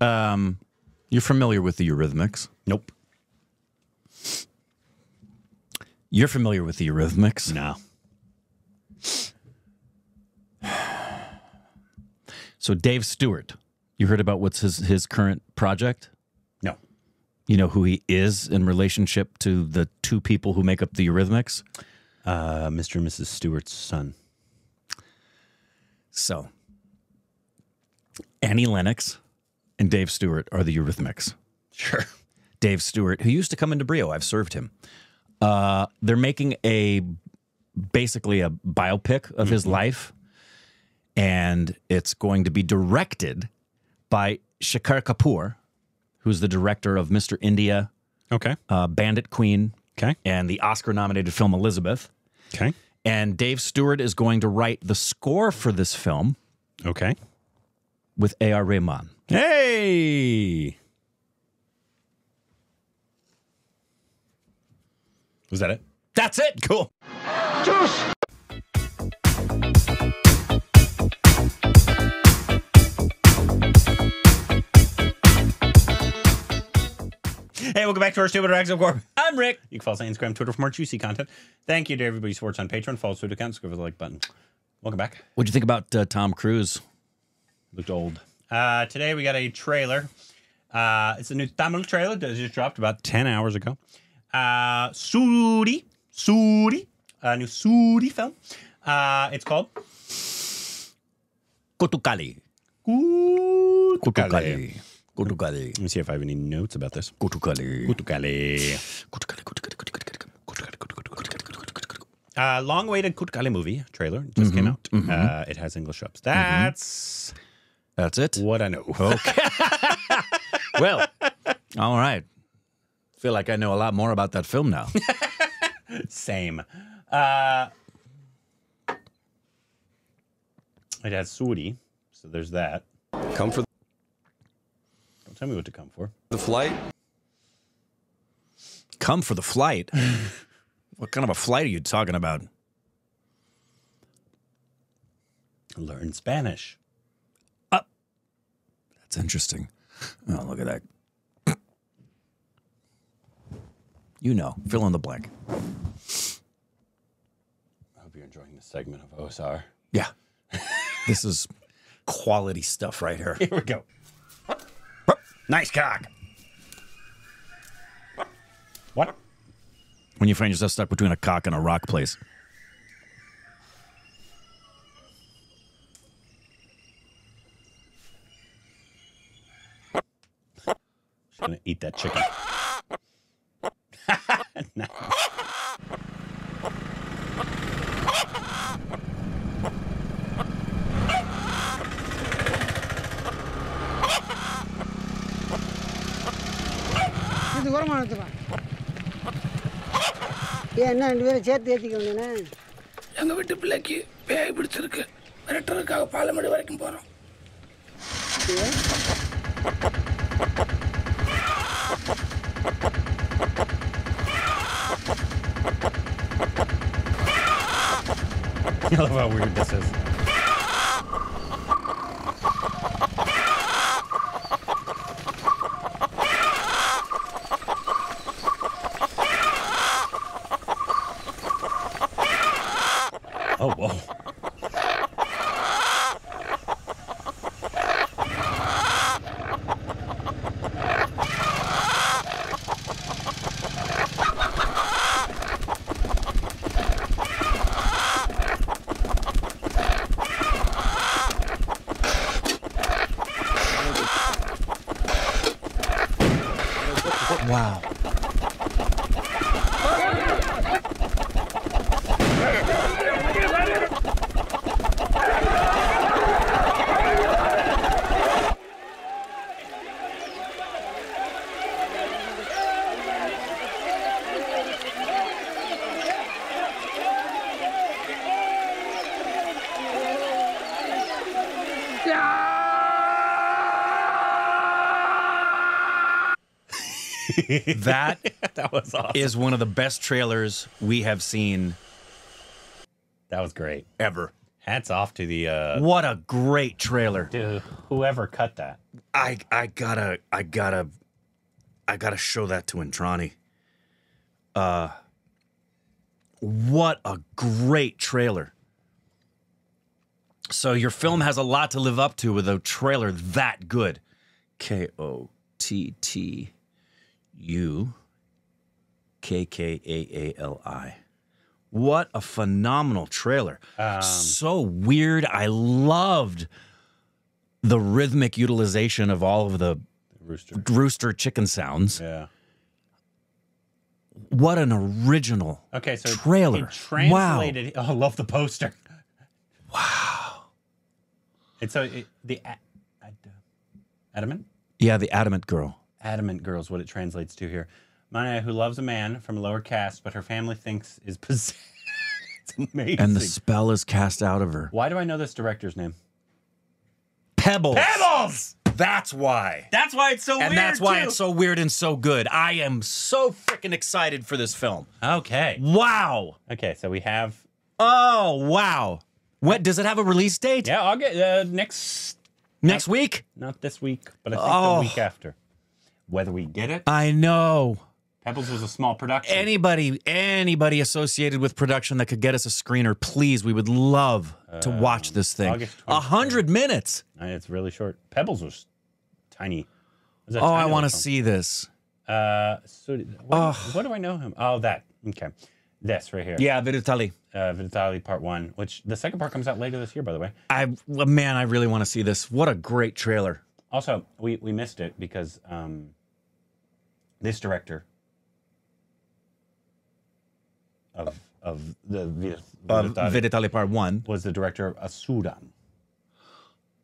Um, you're familiar with the Eurythmics. Nope. You're familiar with the Eurythmics. No. So Dave Stewart, you heard about what's his his current project? No. You know who he is in relationship to the two people who make up the Eurythmics? Uh, Mr. and Mrs. Stewart's son. So Annie Lennox and Dave Stewart are the Eurythmics. Sure. Dave Stewart, who used to come into Brio, I've served him. Uh, they're making a basically a biopic of his life, and it's going to be directed by Shekhar Kapur, who's the director of Mr. India, Okay. uh, Bandit Queen, Okay. and the Oscar-nominated film Elizabeth. Okay. And Dave Stewart is going to write the score for this film Okay. With A.R. Rahman. Hey. Was that it? That's it. Cool. Juice. Hey, welcome back to our Stupid Rags of Corp. I'm Rick. You can follow us on Instagram, Twitter for more juicy content. Thank you to everybody who supports on Patreon. Follow us Twitter account, give us a like button. Welcome back. What'd you think about uh, Tom Cruise? Looked old. Uh, today we got a trailer. Uh, it's a new Tamil trailer that just dropped about 10 hours ago. Uh, Soori. Soori. A new Soori film. Uh, it's called Kottukkaali. Kutukale. Kottukkaali. Let me see if I have any notes about this. Kottukkaali. Kutukale. Kottukkaali. Kottukkaali. Kottukkaali. Uh, long-awaited Kutukale movie trailer just came out. Uh, it has English subs. That's That's it. what I know. Okay. well, all right. Feel like I know a lot more about that film now. Same. Uh, it has Soori, so there's that. Come for Don't tell me what to come for. the flight. Come for the flight. what kind of a flight are you talking about? Learn Spanish. That's interesting. Oh, look at that. You know, fill in the blank. I hope you're enjoying this segment of OSR. Yeah. this is quality stuff right here. Here we go. Nice cock. What? When you find yourself stuck between a cock and a rock place. That chicken. இது எடுத்துப்பா ஏன் என்ன ரெண்டு பேரும் சேர்த்து ஏற்றிக்க வேண்டியனே எங்க வீட்டு பிள்ளைக்கு பேய் பிடிச்சிருக்கு. மிரட்டுறதுக்காக பாலமேடு வரைக்கும் போறோம். I love how weird this is. Oh, whoa. Wow. That That was awesome. is one of the best trailers we have seen That was great. ever. Hats off to the uh, What a great trailer. to whoever cut that. I I gotta I gotta I gotta show that to Intrani. Uh what a great trailer. So your film has a lot to live up to with a trailer that good. K O T T U K K A A L I. What a phenomenal trailer. Um, so weird. I loved the rhythmic utilization of all of the Rooster. rooster chicken sounds. Yeah. What an original Okay, so Trailer. It translated. Oh, I love the poster. Wow. And so it, the a- ad, adamant Yeah, the adamant girl. Adamant girl is what it translates to here. Maya, who loves a man from a lower caste, but her family thinks is possessed. it's amazing. And the spell is cast out of her. Why do I know this director's name? Pebbles. Pebbles. That's why. That's why it's so And weird. And that's why too. it's so weird and so good. I am so freaking excited for this film. okay. Wow. Okay, so we have Oh, wow. What does it have a release date? yeah. I'll get uh, next. Next week? Not this week, but I think Oh. the week after. Whether we get it, I know. Pebbles was a small production. Anybody, anybody associated with production that could get us a screener, please, we would love to watch this thing. August A hundred minutes. Uh, It's really short. Pebbles was tiny. Was Oh, I want to see this. Uh, so what, what do I know him? Oh, that. Okay, this right here. Yeah, Viduthalai. Uh, Viduthalai Part One, which the second part comes out later this year, by the way. I well, man, I really want to see this. What a great trailer. Also, we we missed it because um, this director of of the Of Viduthalai Part One. was the director of Asuran.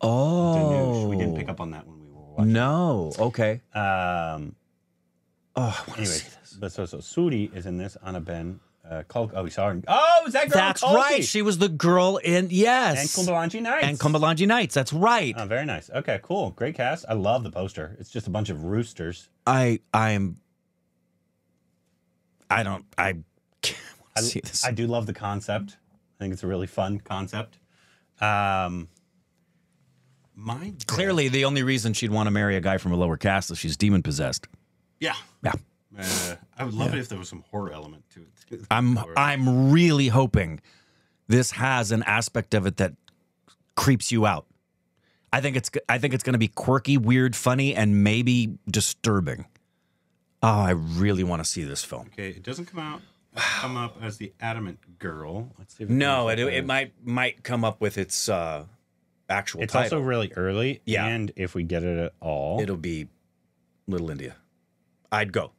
Oh, Dhanush. We didn't pick up on that when we were watching. No. Okay. Um, Oh, I want to see this. but so so Soori is in this. Anna Ben. Uh, Kulk, oh, we saw her. Oh, is that girl? That's right. She was the girl in yes. and Kumbalangi Nights. And Kumbalangi Nights. That's right. Oh, very nice. Okay, cool. Great cast. I love the poster. It's just a bunch of roosters. I I'm. I don't. I can't I, see this. I do love the concept. I think it's a really fun concept. Um, my Clearly, the only reason she'd want to marry a guy from a lower caste is she's demon possessed. yeah. Yeah. Uh, I would love it if there was some horror element to it. I'm Or- I'm really hoping this has an aspect of it that creeps you out. I think it's I think it's going to be quirky, weird, funny, and maybe disturbing. Oh, I really want to see this film. okay, it doesn't come out come up as the adamant girl. Let's see. If No, it, it might might come up with its uh, actual It's title. also really early. Yeah. and if we get it at all, It'll be Little India. I'd go.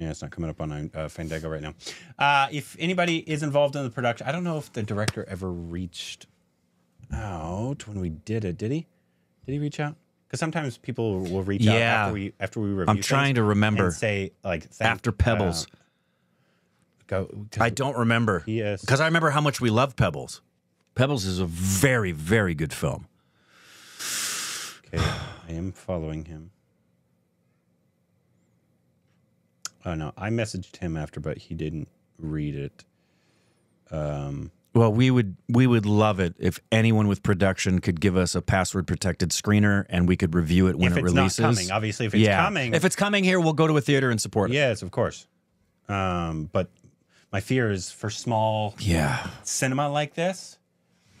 Yeah, it's not coming up on uh, Fandango right now. Uh, if anybody is involved in the production, I don't know if the director ever reached out when we did it. Did he? Did he reach out? Because sometimes people will reach out after we after we review. I'm trying to remember. say like thank- After Pebbles, uh, go. I don't remember Yes. because I remember how much we love Pebbles. Pebbles is a very very good film. Okay, I am following him. Oh no, I messaged him after, but he didn't read it. Um, Well, we would we would love it if anyone with production could give us a password protected screener and we could review it when if it it's releases. not coming, obviously, if it's yeah. coming, if it's coming here, we'll go to a theater and support it. Yes, of course. Um, but my fear is for small Yeah. cinema like this.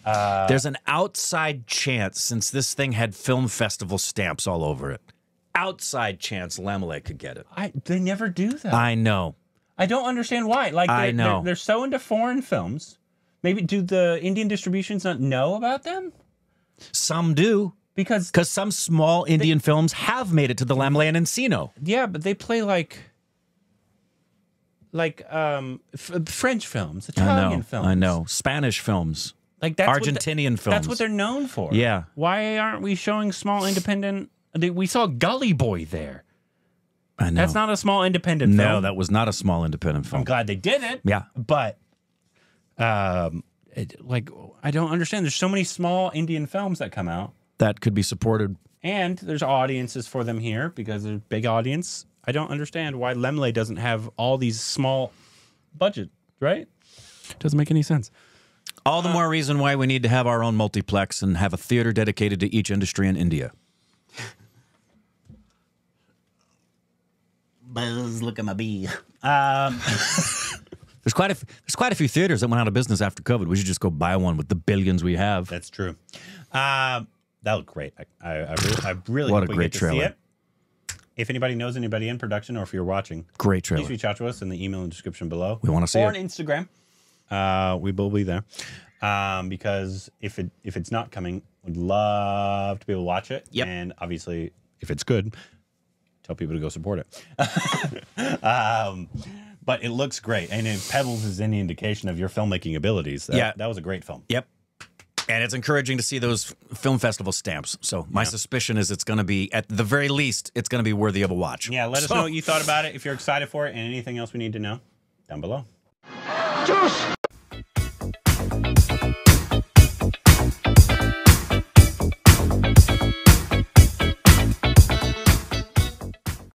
There's an outside chance since this thing had film festival stamps all over it. Outside chance Laemmle could get it. I they never do that. I, know. I don't understand why. Like I they're, know. They're, they're so into foreign films. Maybe do the Indian distributions not know about them? Some do. Because Because some small Indian films have made it to the Laemmle and Encino. yeah, but they play like like um f- French films, I Italian know. films. I know. Spanish films. Like that's what the- Argentinian films. That's what they're known for. Yeah. Why aren't we showing small independent? We saw Gully Boy there. I know. That's not a small independent no, film. that was not a small independent film. I'm glad they did it. Yeah. But um it, like I don't understand. There's so many small Indian films that come out That could be supported. and there's audiences for them here because there's a big audience. I don't understand why Laemmle doesn't have all these small budget, right? Doesn't make any sense. All the more reason why we need to have our own multiplex and have a theater dedicated to each industry in India. Buzz, look at my bee. Um, There's quite a f- there's quite a few theaters that went out of business after COVID. We should just go buy one with the billions we have. That's true. Um, that looked great. I, I, I really, I really What hope a we great get to see trailer. it. If anybody knows anybody in production, or if you're watching, Great trailer. please reach out to us in the email and description below. We wanna see or it. on Instagram. Uh, we will be there. Um, because if it if it's not coming, we'd love to be able to watch it. Yep. And obviously, if it's good, tell people to go support it. um, but it looks great, and if Pebbles is any indication of your filmmaking abilities, that, Yeah. that was a great film. Yep. And it's encouraging to see those film festival stamps. So my suspicion is it's going to be, at the very least, it's going to be worthy of a watch. Yeah, let us know what you thought about it. If you're excited for it, and anything else we need to know, down below. Juice!